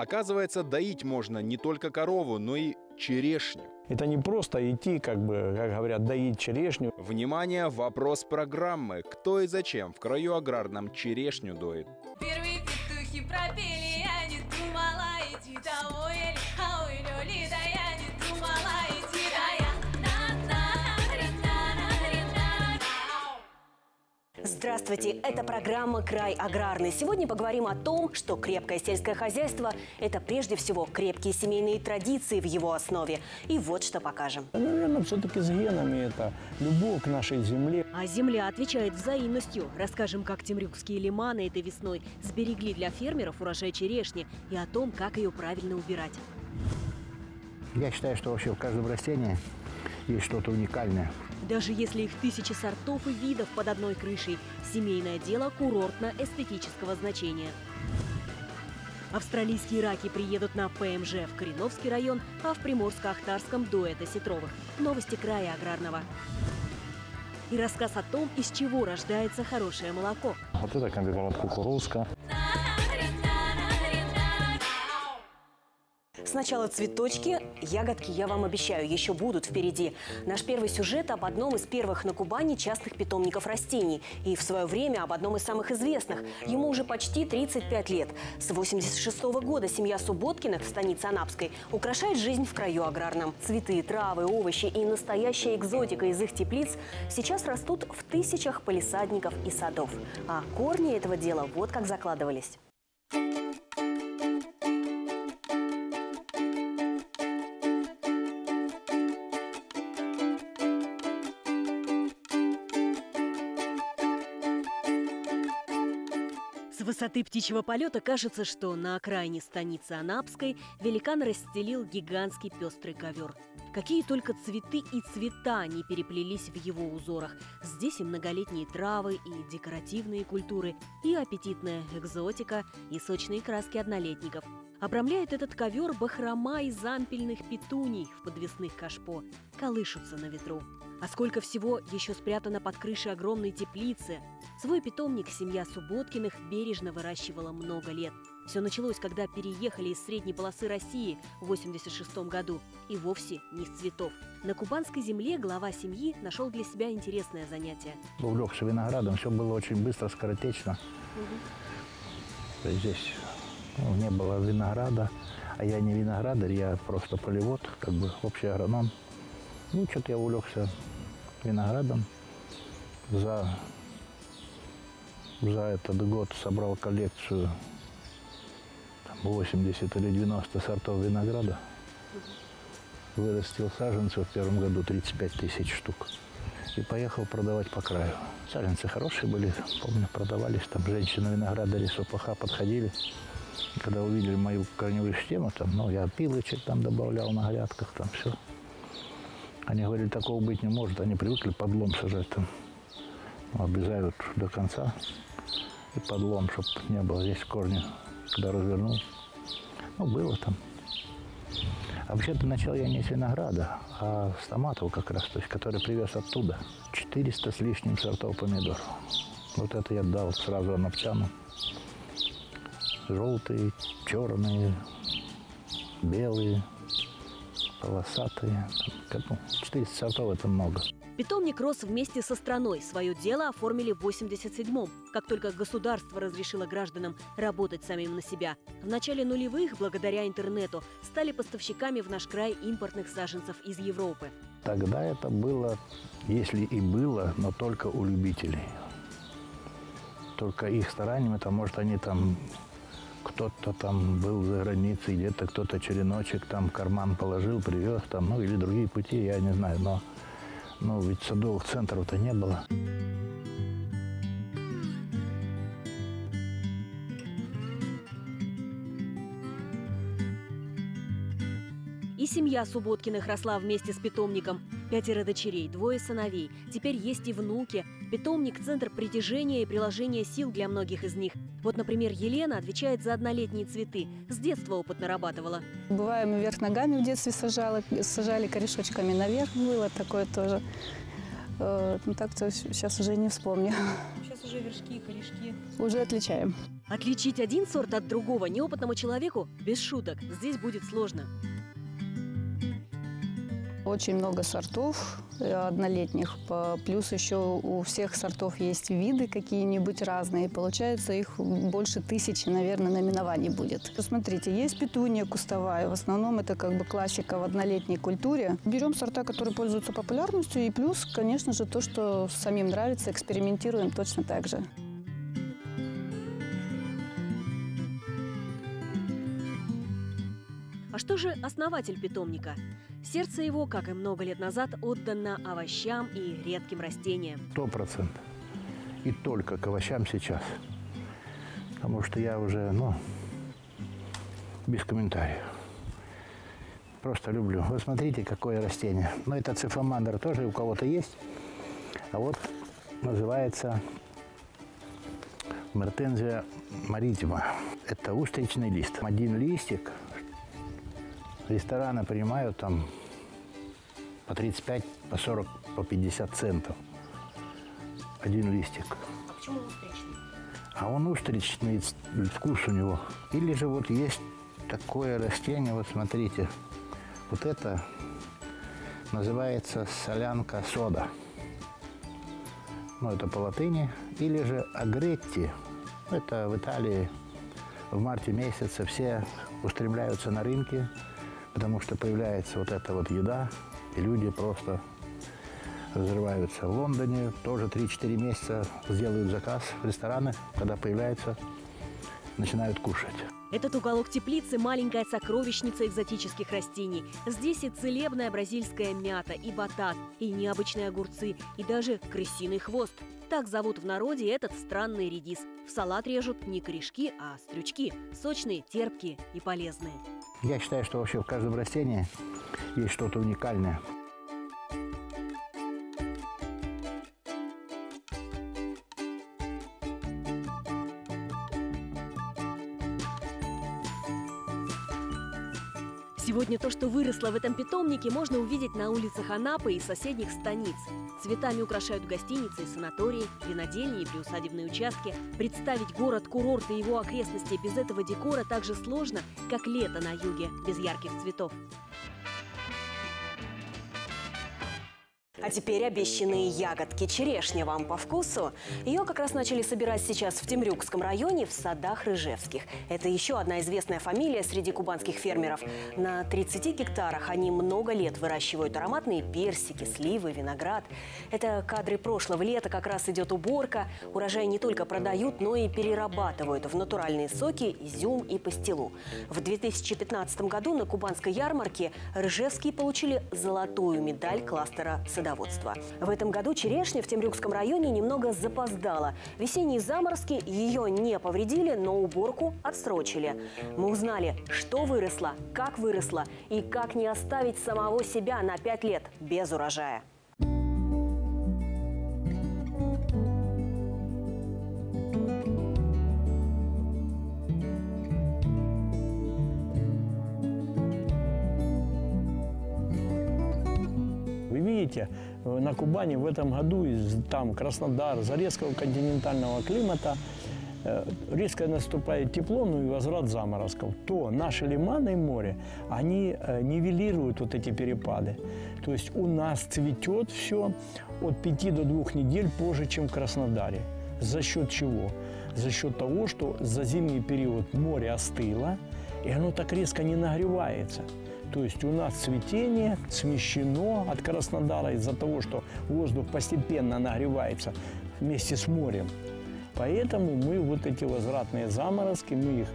Оказывается, доить можно не только корову, но и черешню. Это не просто идти, как бы, как говорят, доить черешню. Внимание, вопрос программы. Кто и зачем в краю аграрном черешню доит? Первые петухи пропели, Здравствуйте, это программа «Край аграрный». Сегодня поговорим о том, что крепкое сельское хозяйство – это прежде всего крепкие семейные традиции в его основе. И вот что покажем. Наверное, все-таки с генами это любовь к нашей земле. А земля отвечает взаимностью. Расскажем, как темрюкские лиманы этой весной сберегли для фермеров урожай черешни и о том, как ее правильно убирать. Я считаю, что вообще в каждом растении есть что-то уникальное. Даже если их тысячи сортов и видов под одной крышей, семейное дело курортно-эстетического значения. Австралийские раки приедут на ПМЖ в Кореновский район, а в Приморско-Ахтарском – дуэт осетровых. Новости края аграрного. И рассказ о том, из чего рождается хорошее молоко. Вот это комбинат кукурузка. Сначала цветочки, ягодки, я вам обещаю, еще будут впереди. Наш первый сюжет об одном из первых на Кубани частных питомников растений. И в свое время об одном из самых известных. Ему уже почти 35 лет. С 86 года семья Субботкиных в станице Анапской украшает жизнь в краю аграрном. Цветы, травы, овощи и настоящая экзотика из их теплиц сейчас растут в тысячах полисадников и садов. А корни этого дела вот как закладывались. Высоты птичьего полета кажется, что на окраине станицы Анапской великан расстелил гигантский пестрый ковер. Какие только цветы и цвета не переплелись в его узорах. Здесь и многолетние травы, и декоративные культуры, и аппетитная экзотика, и сочные краски однолетников. Обрамляет этот ковер бахрома из ампельных петуний в подвесных кашпо. Колышутся на ветру. А сколько всего еще спрятано под крышей огромной теплицы. Свой питомник семья Субботкиных бережно выращивала много лет. Все началось, когда переехали из средней полосы России в 86 году. И вовсе не с цветов. На кубанской земле глава семьи нашел для себя интересное занятие. Увлекся виноградом, все было очень быстро, скоротечно. Есть здесь ну, не было винограда, а я не виноградарь, я просто полевод, как бы общий агроном. Ну, что-то я увлекся виноградом. За, за этот год собрал коллекцию там, 80 или 90 сортов винограда. Вырастил саженцев в первом году 35 тысяч штук. И поехал продавать по краю. Саженцы хорошие были, помню, продавались. Там женщины-виноградари с подходили. И Когда увидели мою корневую систему, там, ну, я пилочек там добавлял на грядках, там все. Они говорили, такого быть не может. Они привыкли подлом сажать там. Ну, Обрезают до конца. И подлом, чтобы не было здесь корни, когда развернул. Ну, было там. А вообще-то начал я не с винограда, а с томатов как раз, то есть, который привез оттуда. 400 с лишним сортов помидор. Вот это я дал сразу анапчанам. Желтые, черные, белые, полосатые. Там, ну, 400 сортов это много. Питомник рос вместе со страной. Свое дело оформили в 87-м, как только государство разрешило гражданам работать самим на себя. В начале нулевых, благодаря интернету, стали поставщиками в наш край импортных саженцев из Европы. Тогда это было, если и было, но только у любителей. Только их старанием, это может они там, кто-то там был за границей, где-то кто-то череночек там карман положил, привез там, ну или другие пути, я не знаю, но, но ведь садовых центров-то не было. И семья Субботкиных росла вместе с питомником. Пятеро дочерей, двое сыновей. Теперь есть и внуки. Питомник – центр притяжения и приложения сил для многих из них. Вот, например, Елена отвечает за однолетние цветы. С детства опыт нарабатывала. Бываем и вверх ногами в детстве сажала, сажали корешочками наверх, было такое тоже. Э, Ну, так-то сейчас уже не вспомню. Сейчас уже вершки, корешки. Уже отличаем. Отличить один сорт от другого неопытному человеку без шуток здесь будет сложно. Очень много сортов э, однолетних, плюс еще у всех сортов есть виды какие-нибудь разные. Получается, их больше тысячи, наверное, наименований будет. Посмотрите, есть петуния кустовая, в основном это как бы классика в однолетней культуре. Берем сорта, которые пользуются популярностью, и плюс, конечно же, то, что самим нравится, экспериментируем точно так же. А что же основатель питомника? Сердце его, как и много лет назад, отдано овощам и редким растениям. Сто процентов. И только к овощам сейчас. Потому что я уже, ну, без комментариев. Просто люблю. Вы смотрите, какое растение. Ну, это цифомандр тоже у кого-то есть. А вот называется Мертензия маритима. Это устричный лист. Один листик рестораны принимают там по 35, по 40, по 50 центов. Один листик. А почему устричный? А он устричный, вкус у него. Или же вот есть такое растение, вот смотрите, вот это называется солянка сода. Ну, это по латыни. Или же агретти. Это в Италии в марте месяце все устремляются на рынки, потому что появляется вот эта вот еда, и люди просто разрываются. В Лондоне тоже 3-4 месяца сделают заказ в рестораны, когда появляется, начинают кушать. Этот уголок теплицы – маленькая сокровищница экзотических растений. Здесь и целебная бразильская мята, и батат, и необычные огурцы, и даже крысиный хвост. Так зовут в народе этот странный редис. В салат режут не корешки, а стрючки. Сочные, терпкие и полезные. Я считаю, что вообще в каждом растении есть что-то уникальное. Сегодня то, что выросло в этом питомнике, можно увидеть на улицах Анапы и соседних станиц. Цветами украшают гостиницы и санатории, винодельни и приусадебные участки. Представить город-курорт и его окрестности без этого декора так же сложно, как лето на юге без ярких цветов. А теперь обещанные ягодки черешня вам по вкусу. Ее как раз начали собирать сейчас в Темрюкском районе в садах Рыжевских. Это еще одна известная фамилия среди кубанских фермеров. На 30 гектарах они много лет выращивают ароматные персики, сливы, виноград. Это кадры прошлого лета, как раз идет уборка. Урожай не только продают, но и перерабатывают в натуральные соки, изюм и пастилу. В 2015 году на кубанской ярмарке Рыжевские получили золотую медаль кластера садоводства. В этом году черешня в Темрюкском районе немного запоздала. Весенние заморозки ее не повредили, но уборку отсрочили. Мы узнали, что выросло, как выросло и как не оставить самого себя на пять лет без урожая. Видите, на Кубани в этом году там Краснодар, за резкого континентального климата э, резко наступает тепло, ну и возврат заморозков, то наши лиманы и море, они э, нивелируют вот эти перепады. То есть у нас цветет все от 5 до 2 недель позже, чем в Краснодаре. За счет чего? За счет того, что за зимний период море остыло, и оно так резко не нагревается. То есть у нас цветение смещено от Краснодара из-за того, что воздух постепенно нагревается вместе с морем. Поэтому мы вот эти возвратные заморозки, мы их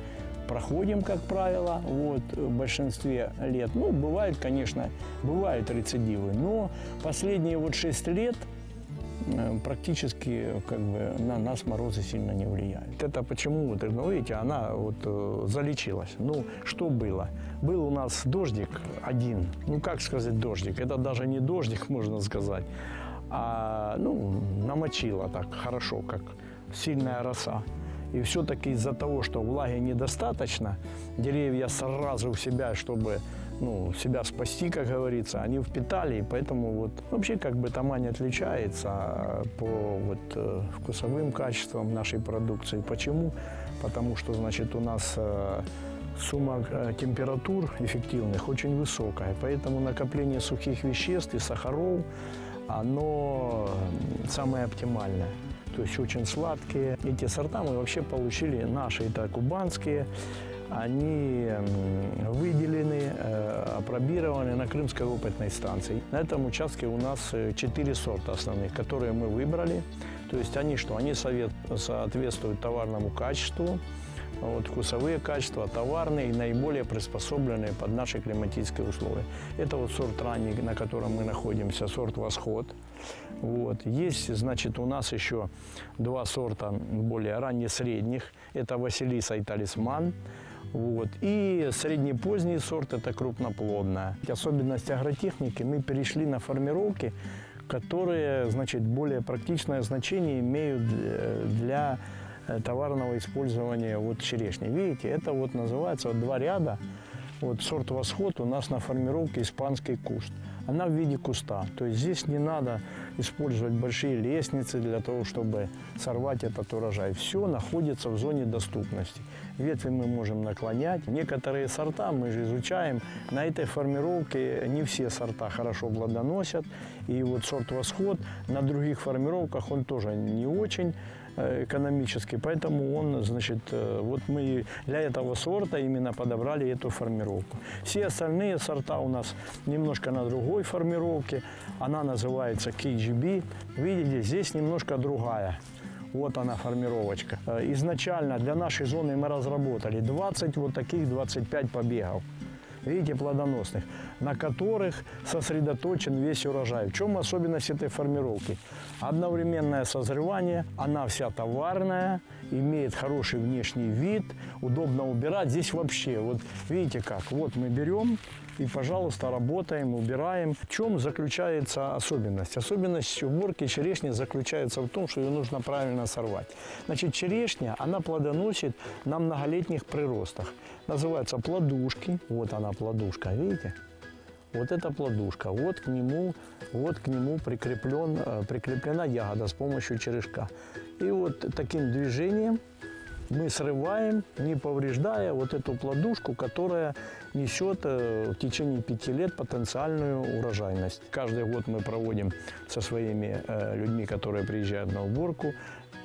проходим, как правило, вот, в большинстве лет. Ну, бывают, конечно, бывают рецидивы, но последние вот 6 лет э, практически как бы на нас морозы сильно не влияют. Это почему, вот, ну, видите, она вот э, залечилась. Ну, что было? Был у нас дождик один, ну, как сказать дождик, это даже не дождик, можно сказать, а, ну, намочило так хорошо, как сильная роса. И все-таки из-за того, что влаги недостаточно, деревья сразу в себя, чтобы ну, себя спасти, как говорится, они впитали, и поэтому вот вообще как бы Тамань отличается по вот э, вкусовым качествам нашей продукции. Почему? Потому что, значит, у нас э, сумма э, температур эффективных очень высокая, поэтому накопление сухих веществ и сахаров, оно самое оптимальное. То есть очень сладкие. Эти сорта мы вообще получили, наши это кубанские, они м, выделены, э, опробированы на Крымской опытной станции. На этом участке у нас э, четыре сорта основных, которые мы выбрали. То есть они что? Они соответствуют товарному качеству, вот, вкусовые качества, товарные наиболее приспособленные под наши климатические условия. Это вот сорт ранний, на котором мы находимся, сорт «Восход». Вот. Есть, значит, у нас еще два сорта более ранне-средних. Это «Василиса» и «Талисман». Вот. И среднепоздний сорт – это крупноплодная. Особенность агротехники – мы перешли на формировки, которые, значит, более практичное значение имеют э, для э, товарного использования вот черешни. Видите, это вот называется вот два ряда. Вот сорт «Восход» у нас на формировке испанский куст. Она в виде куста. То есть здесь не надо использовать большие лестницы для того, чтобы сорвать этот урожай. Все находится в зоне доступности. Ветви мы можем наклонять. Некоторые сорта мы же изучаем. На этой формировке не все сорта хорошо плодоносят. И вот сорт «Восход» на других формировках он тоже не очень э, экономический, поэтому он, значит, э, вот мы для этого сорта именно подобрали эту формировку. Все остальные сорта у нас немножко на другой формировке, она называется KGB. Видите, здесь немножко другая. Вот она формировочка. Э, Изначально для нашей зоны мы разработали 20 вот таких 25 побегов видите, плодоносных, на которых сосредоточен весь урожай. В чем особенность этой формировки? Одновременное созревание, она вся товарная, имеет хороший внешний вид, удобно убирать. Здесь вообще, вот видите как, вот мы берем и, пожалуйста, работаем, убираем. В чем заключается особенность? Особенность уборки черешни заключается в том, что ее нужно правильно сорвать. Значит, черешня, она плодоносит на многолетних приростах. Называются плодушки. Вот она плодушка, видите? Вот это плодушка. Вот к нему, вот к нему прикреплен, э, прикреплена ягода с помощью черешка. И вот таким движением мы срываем, не повреждая вот эту плодушку, которая несет э, в течение пяти лет потенциальную урожайность. Каждый год мы проводим со своими э, людьми, которые приезжают на уборку,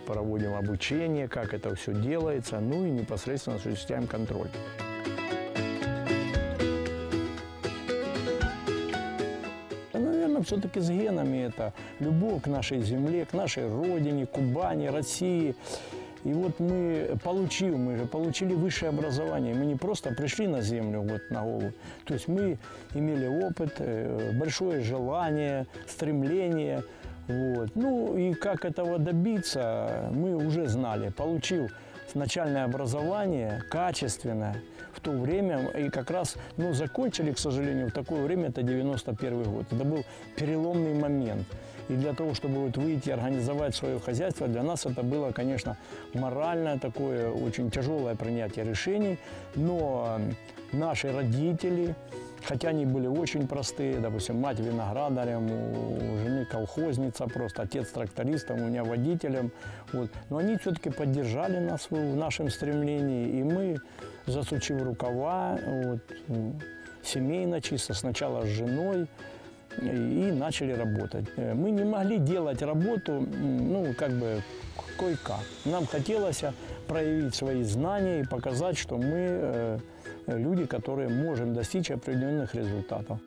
проводим обучение, как это все делается, ну и непосредственно осуществляем контроль. Наверное, все-таки с генами это любовь к нашей земле, к нашей родине, Кубани, России. И вот мы, получив, мы же получили высшее образование, мы не просто пришли на землю вот на голову, то есть мы имели опыт, э, большое желание, стремление, вот. Ну и как этого добиться, мы уже знали, получив начальное образование, качественное, в то время, и как раз, ну, закончили, к сожалению, в такое время, это 91 год. Это был переломный момент. И для того, чтобы вот выйти и организовать свое хозяйство, для нас это было, конечно, моральное такое, очень тяжелое принятие решений. Но наши родители, хотя они были очень простые, допустим, мать виноградарем, у жены колхозница просто, отец трактористом, у меня водителем, вот. но они все-таки поддержали нас в нашем стремлении, и мы, засучив рукава, вот, семейно чисто, сначала с женой, и начали работать. Э, Мы не могли делать работу, ну, как бы, кое-как. Нам хотелось проявить свои знания и показать, что мы э, люди, которые можем достичь определенных результатов.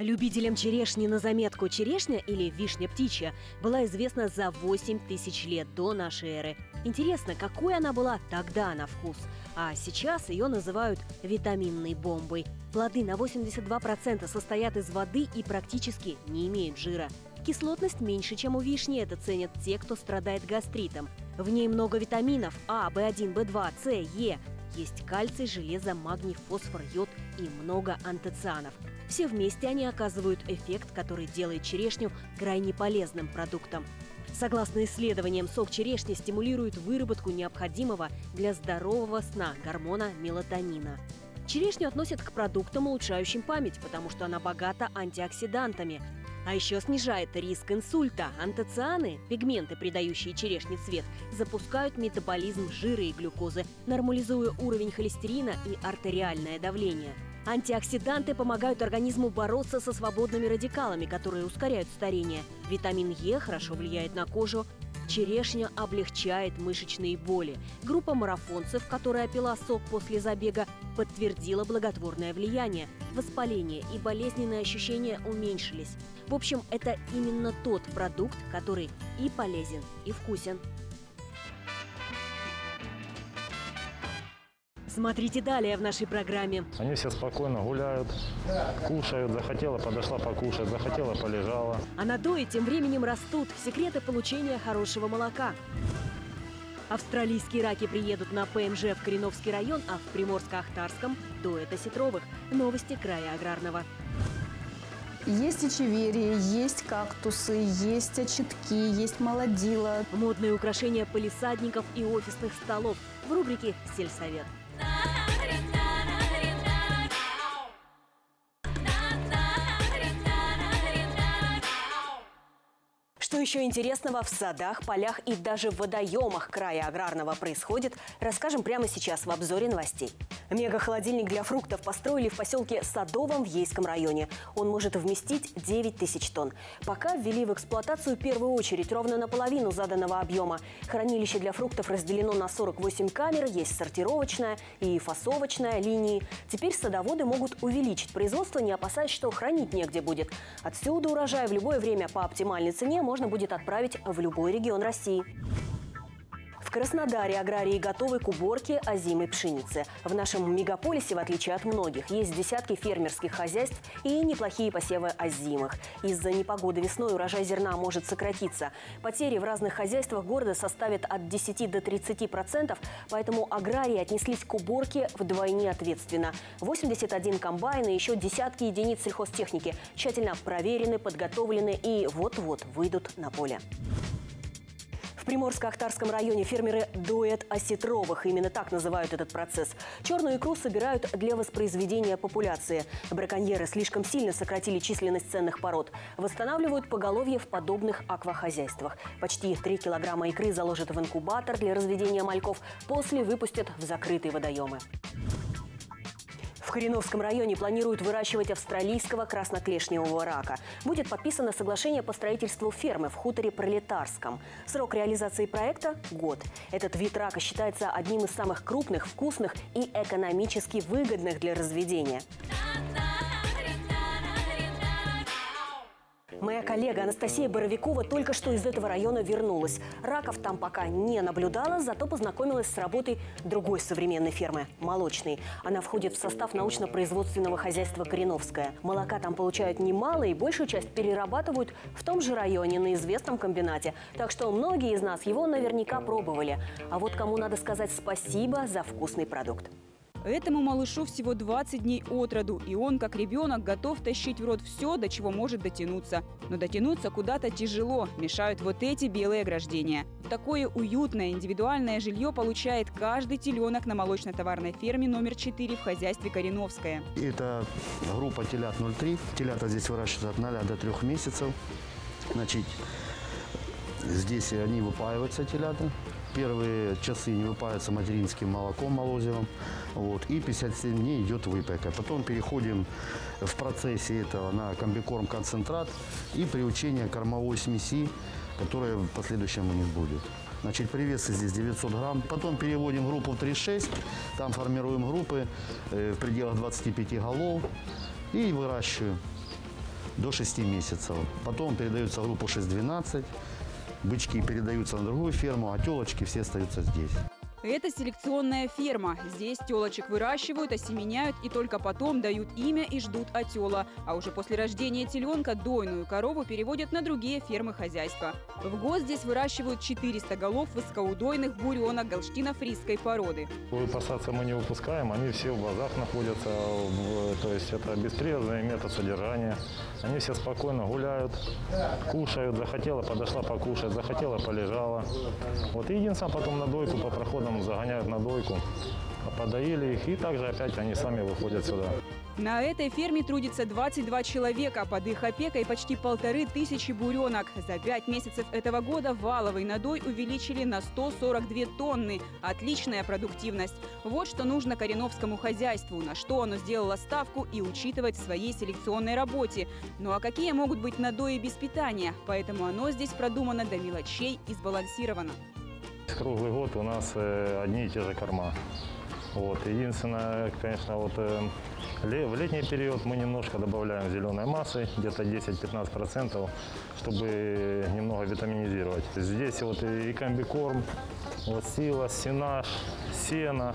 Любителям черешни на заметку черешня или вишня птичья была известна за 8 тысяч лет до нашей эры. Интересно, какой она была тогда на вкус? А сейчас ее называют витаминной бомбой. Плоды на 82% состоят из воды и практически не имеют жира. Кислотность меньше, чем у вишни, это ценят те, кто страдает гастритом. В ней много витаминов А, В1, В2, С, Е. Есть кальций, железо, магний, фосфор, йод и много антоцианов. Все вместе они оказывают эффект, который делает черешню крайне полезным продуктом. Согласно исследованиям, сок черешни стимулирует выработку необходимого для здорового сна гормона мелатонина. Черешню относят к продуктам, улучшающим память, потому что она богата антиоксидантами. А еще снижает риск инсульта. Антоцианы, пигменты, придающие черешне цвет, запускают метаболизм жира и глюкозы, нормализуя уровень холестерина и артериальное давление. Антиоксиданты помогают организму бороться со свободными радикалами, которые ускоряют старение. Витамин Е хорошо влияет на кожу, Черешня облегчает мышечные боли. Группа марафонцев, которая пила сок после забега, подтвердила благотворное влияние. Воспаление и болезненные ощущения уменьшились. В общем, это именно тот продукт, который и полезен, и вкусен. Смотрите далее в нашей программе. Они все спокойно гуляют, кушают, захотела, подошла покушать, захотела, полежала. А надои тем временем растут. Секреты получения хорошего молока. Австралийские раки приедут на ПМЖ в Кореновский район, а в Приморско-Ахтарском – дуэт осетровых. Новости края аграрного. Есть очеверии, есть кактусы, есть очитки, есть молодила. Модные украшения полисадников и офисных столов в рубрике «Сельсовет». Еще интересного в садах, полях и даже в водоемах края аграрного происходит, расскажем прямо сейчас в обзоре новостей. Мега-холодильник для фруктов построили в поселке Садовом в Ейском районе. Он может вместить 9 тысяч тонн. Пока ввели в эксплуатацию первую очередь ровно наполовину заданного объема. Хранилище для фруктов разделено на 48 камер, есть сортировочная и фасовочная линии. Теперь садоводы могут увеличить производство, не опасаясь, что хранить негде будет. Отсюда урожай в любое время по оптимальной цене можно будет отправить в любой регион России. Краснодаре аграрии готовы к уборке озимой пшеницы. В нашем мегаполисе, в отличие от многих, есть десятки фермерских хозяйств и неплохие посевы озимых. Из-за непогоды весной урожай зерна может сократиться. Потери в разных хозяйствах города составят от 10 до 30 процентов, поэтому аграрии отнеслись к уборке вдвойне ответственно. 81 комбайн и еще десятки единиц сельхозтехники тщательно проверены, подготовлены и вот-вот выйдут на поле. Приморско-Ахтарском районе фермеры дуэт осетровых. Именно так называют этот процесс. Черную икру собирают для воспроизведения популяции. Браконьеры слишком сильно сократили численность ценных пород. Восстанавливают поголовье в подобных аквахозяйствах. Почти 3 килограмма икры заложат в инкубатор для разведения мальков. После выпустят в закрытые водоемы. В Кореновском районе планируют выращивать австралийского красноклешневого рака. Будет подписано соглашение по строительству фермы в хуторе Пролетарском. Срок реализации проекта – год. Этот вид рака считается одним из самых крупных, вкусных и экономически выгодных для разведения. Моя коллега Анастасия Боровикова только что из этого района вернулась. Раков там пока не наблюдала, зато познакомилась с работой другой современной фермы – молочной. Она входит в состав научно-производственного хозяйства «Кореновская». Молока там получают немало и большую часть перерабатывают в том же районе на известном комбинате. Так что многие из нас его наверняка пробовали. А вот кому надо сказать спасибо за вкусный продукт. Этому малышу всего 20 дней от роду, и он, как ребенок, готов тащить в рот все, до чего может дотянуться. Но дотянуться куда-то тяжело, мешают вот эти белые ограждения. Такое уютное индивидуальное жилье получает каждый теленок на молочно-товарной ферме номер 4 в хозяйстве Кореновская. Это группа телят 03. Телята здесь выращиваются от 0 до 3 месяцев. Значит, здесь они выпаиваются, телята. Первые часы не выпаиваются материнским молоком молозивом. Вот, и 57 дней идет выпайка. Потом переходим в процессе этого на комбикорм концентрат и приучение кормовой смеси, которая в последующем у них будет. Значит, привесы здесь 900 грамм. Потом переводим в группу 3-6. Там формируем группы э, в пределах 25 голов и выращиваем до 6 месяцев. Потом передаются в группу 6-12. Бычки передаются на другую ферму, а телочки все остаются здесь. Это селекционная ферма. Здесь телочек выращивают, осеменяют и только потом дают имя и ждут отела. А уже после рождения теленка дойную корову переводят на другие фермы хозяйства. В год здесь выращивают 400 голов высокоудойных буренок галштино-фрисской породы. Выпасаться мы не выпускаем, они все в вазах находятся, в- то есть это беспрерывный метод содержания. Они все спокойно гуляют, кушают, захотела, подошла покушать, захотела, полежала. Вот и единственное, потом на дойку по проходам загоняют на дойку, подоили их, и также опять они сами выходят сюда. На этой ферме трудится 22 человека. Под их опекой почти полторы тысячи буренок. За пять месяцев этого года валовый надой увеличили на 142 тонны. Отличная продуктивность. Вот что нужно Кореновскому хозяйству, на что оно сделало ставку и учитывать в своей селекционной работе. Ну а какие могут быть надои без питания? Поэтому оно здесь продумано до мелочей и сбалансировано. Круглый год у нас э, одни и те же корма. Вот. Единственное, конечно, вот э, в летний период мы немножко добавляем зеленой массы, где-то 10-15%, чтобы немного витаминизировать. Здесь вот и комбикорм, вот сила, сенаж, сено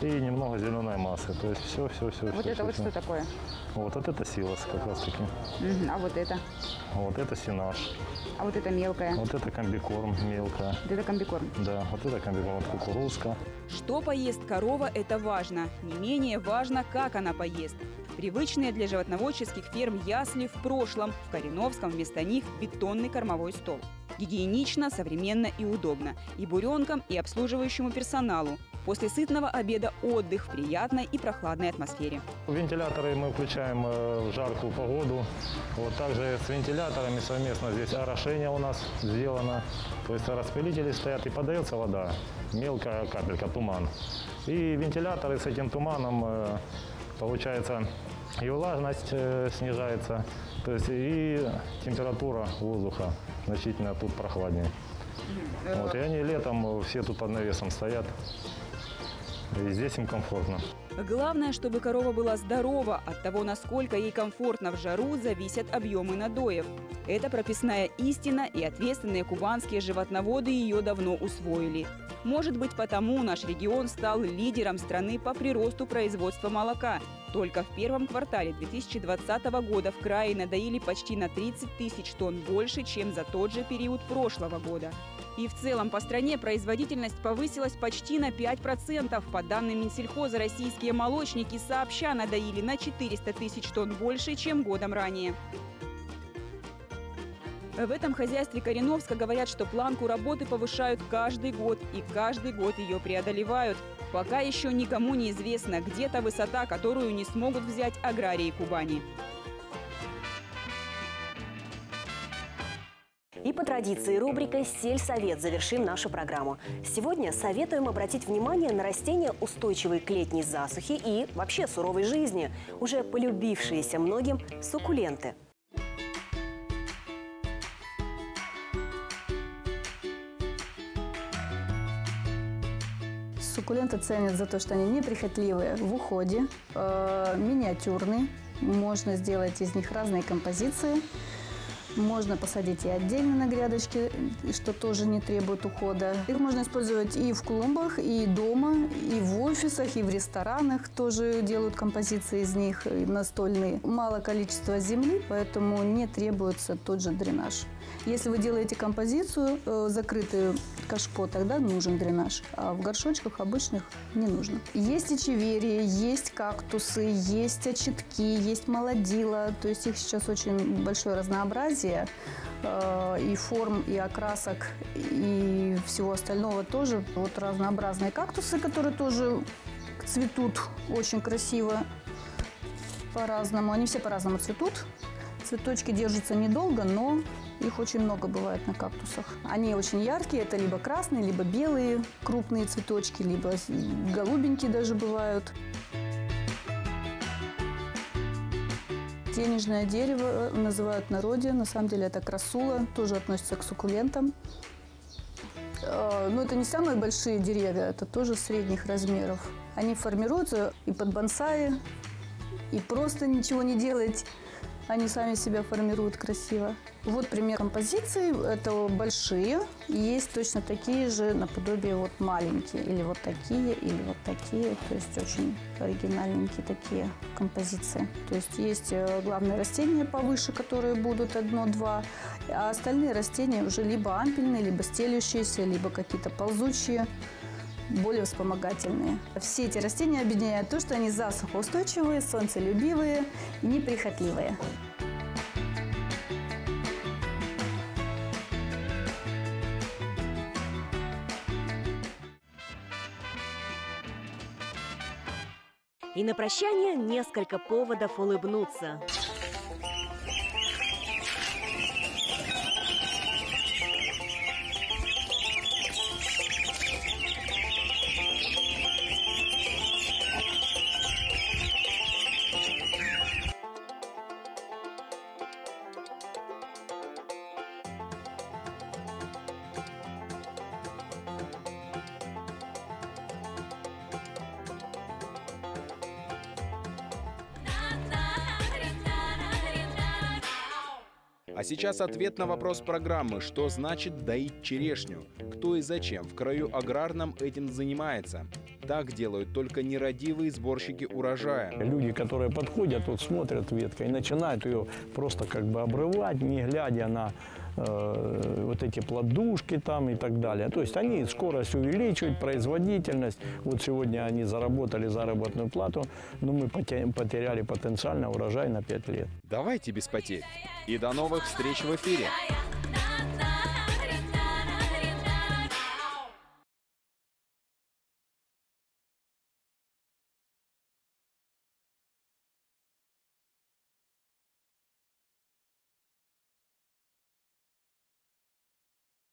и немного зеленой массы. То есть все, все, все. Вот это вот что такое? Вот, вот это силос как раз таки. А вот это? Вот это сенаж. А вот это мелкое? Вот это комбикорм мелкая. Вот это комбикорм. Да, вот это комбикорм, вот кукурузка. Что поест корова – это важно. Не менее важно, как она поест. Привычные для животноводческих ферм ясли в прошлом. В Кореновском вместо них бетонный кормовой стол. Гигиенично, современно и удобно. И буренкам, и обслуживающему персоналу. После сытного обеда отдых в приятной и прохладной атмосфере. Вентиляторы мы включаем э, в жаркую погоду. Вот также с вентиляторами совместно здесь орошение у нас сделано. То есть распылители стоят и подается вода, мелкая капелька, туман. И вентиляторы с этим туманом, э, получается, и влажность э, снижается, то есть и температура воздуха значительно тут прохладнее. Вот, и они летом э, все тут под навесом стоят. И здесь им комфортно. Главное, чтобы корова была здорова. От того, насколько ей комфортно в жару, зависят объемы надоев. Это прописная истина, и ответственные кубанские животноводы ее давно усвоили. Может быть, потому наш регион стал лидером страны по приросту производства молока. Только в первом квартале 2020 года в крае надоили почти на 30 тысяч тонн больше, чем за тот же период прошлого года. И в целом по стране производительность повысилась почти на 5%. По данным Минсельхоза, российские молочники сообща надоили на 400 тысяч тонн больше, чем годом ранее. В этом хозяйстве Кореновска говорят, что планку работы повышают каждый год, и каждый год ее преодолевают. Пока еще никому не известно, где та высота, которую не смогут взять аграрии Кубани. И по традиции рубрикой «Сельсовет» завершим нашу программу. Сегодня советуем обратить внимание на растения, устойчивые к летней засухе и вообще суровой жизни, уже полюбившиеся многим суккуленты. Суккуленты ценят за то, что они неприхотливые в уходе, э, миниатюрные. Можно сделать из них разные композиции. Можно посадить и отдельно на грядочке, что тоже не требует ухода. Их можно использовать и в клумбах, и дома, и в офисах, и в ресторанах тоже делают композиции из них настольные. Мало количества земли, поэтому не требуется тот же дренаж. Если вы делаете композицию, э, закрытую кашпо, тогда нужен дренаж. А в горшочках обычных не нужно. Есть эчеверии, есть кактусы, есть очитки, есть молодила. То есть их сейчас очень большое разнообразие э, и форм, и окрасок, и всего остального тоже. Вот разнообразные кактусы, которые тоже цветут очень красиво по-разному. Они все по-разному цветут. Цветочки держатся недолго, но их очень много бывает на кактусах. Они очень яркие, это либо красные, либо белые крупные цветочки, либо голубенькие даже бывают. Денежное дерево э, называют народе, на самом деле это красула, тоже относится к суккулентам. Э, Но это не самые большие деревья, это тоже средних размеров. Они формируются и под бонсаи, и просто ничего не делать. Они сами себя формируют красиво. Вот пример композиции. Это большие. Есть точно такие же наподобие вот маленькие. Или вот такие, или вот такие. То есть очень оригинальненькие такие композиции. То есть есть э, главные растения повыше, которые будут одно-два. А остальные растения уже либо ампельные, либо стелющиеся, либо какие-то ползучие более вспомогательные. Все эти растения объединяют то, что они засухоустойчивые, солнцелюбивые и неприхотливые. И на прощание несколько поводов улыбнуться. А сейчас ответ на вопрос программы «Что значит доить черешню?» Кто и зачем в краю аграрном этим занимается? Так делают только нерадивые сборщики урожая. Люди, которые подходят, вот смотрят веткой и начинают ее просто как бы обрывать, не глядя на э, вот эти плодушки там и так далее. То есть они скорость увеличивают, производительность. Вот сегодня они заработали заработную плату, но мы поте- потеряли потенциально урожай на 5 лет. Давайте без потерь. И до новых встреч в эфире.